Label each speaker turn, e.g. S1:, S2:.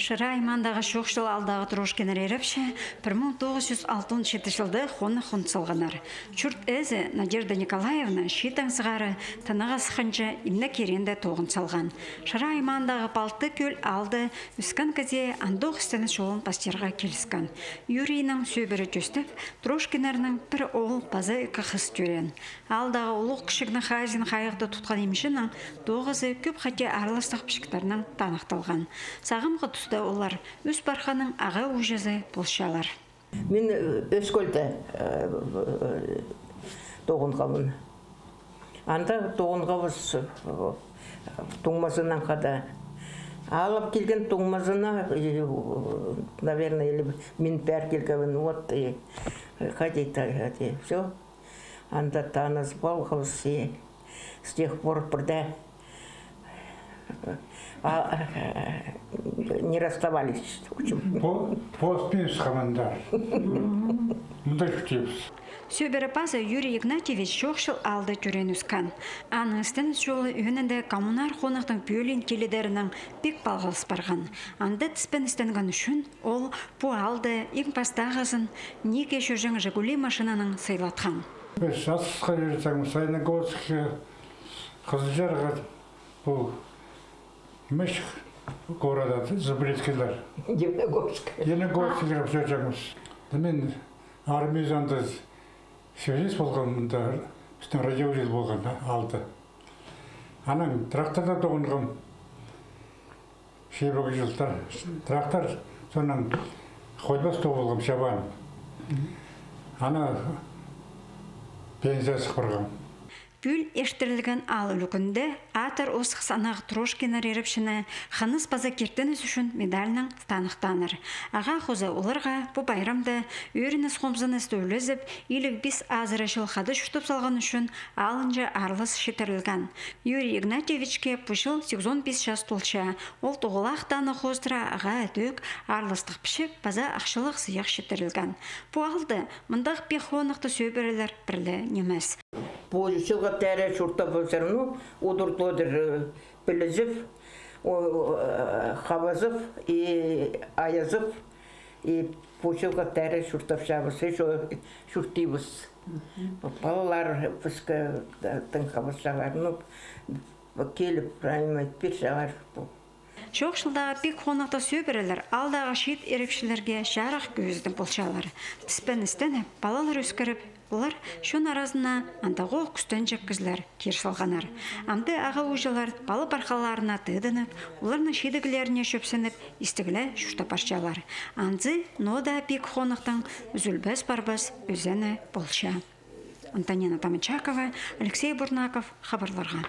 S1: Шыра аймандағы шоқшыл алдағы трошкенер ерепше 1906 жылды хоны хунцылғанар. Чүрт әзі Надежда Николаевна шитан сығары тыныға сықынчы имна керенді тоғын салған. Шыра аймандағы палты көл алды үскан көзе андоқ істені шолын пастерға келіскен. Юрийның сөбірі төстіп, трошкенерінің бір ол базы қықыз түрен. Алдағы ұлық кішігінің хазин қайықты тұтқан емшінің доғызы көп қате араластық пішіктарының танықталған. Сағымғы тұста олар өз барханың аға ұжызы болшалар.
S2: Мен өскөлді тоғынғамын. Анда тоғынғабыз туңмасынан қада. Алып келген туңмасына, наверное, или мен пәр келген, вот, ходить-то, все. Анда таныс болғыз, с тех пор бірді не расставались.
S3: Поспейміз қамандар. Мұнда күтеміз.
S1: Сөбері пазы Юрий Игнатьевич шоқшыл алды түрен үскан. Аның істін жолы үйінінде коммунар қонақтың бөлін теледерінің бек балғылыс барған. Анды тіспен істенген үшін ол бұ алды ең пастағызын неге жүржің Жигули машинаның сыйлатқан.
S3: Біз жасысқа ерсең, Сайнагорскке, Қызылжарға бұл Мышь города Забрецкилер.
S2: Дивногорск.
S3: Леногорскилер жүржеңіз. Мен армезанды связист болған мұнда біздің радиовиз болған алды. Анаң тракторда тоғынғым шебегі жылдар. Трактор сонан қойбас тоғылғым шабан. Ана пенсиясы құрғым.
S1: Бүл ештірілген ал үлікінді атыр осық санақ трошкенер еріпшіні қаныс база кертініс үшін медалінің станықтаныр. Аға қозы оларға бұ байрамды өрініс қомзыныз төлізіп, илік біз азыры жылқады шүтіп салған үшін алынжы арлыс шетірілген. Юрий Игнатьевичке бұшыл 85 жас толча. Ол тоғылақ таны қоздыра аға әдөк арлыстық пішіп база ақшылық шетірілген. Бұ алды мұндақ сөбірілер бірлі немес.
S2: Получилга тәре шуртап ну, удуртодыр Пелезев, Хавазов и Аязов, и получилга тәре шуртап шабыз, еще шуртибыз. Балалар жағар, ну, келіп, пир жағар.
S1: Жоқ жылдағы пек қонақты сөбірілер алдағы шет ерекшілерге жарық көздің болшалар. Тіспен істеніп, балалар өскіріп, Олар шон аразына андағы күстен жеккізлер кер салғанар. Амды аға ұжылар балы барқаларына тыдынып, оларның шедігілеріне шөпсініп, істігілі шүшті парчалар. Анзы нода пик хонықтың үзілбәс барбас өзені болша. Антонина Тамычакова, Алексей Бурнаков, хабарларға.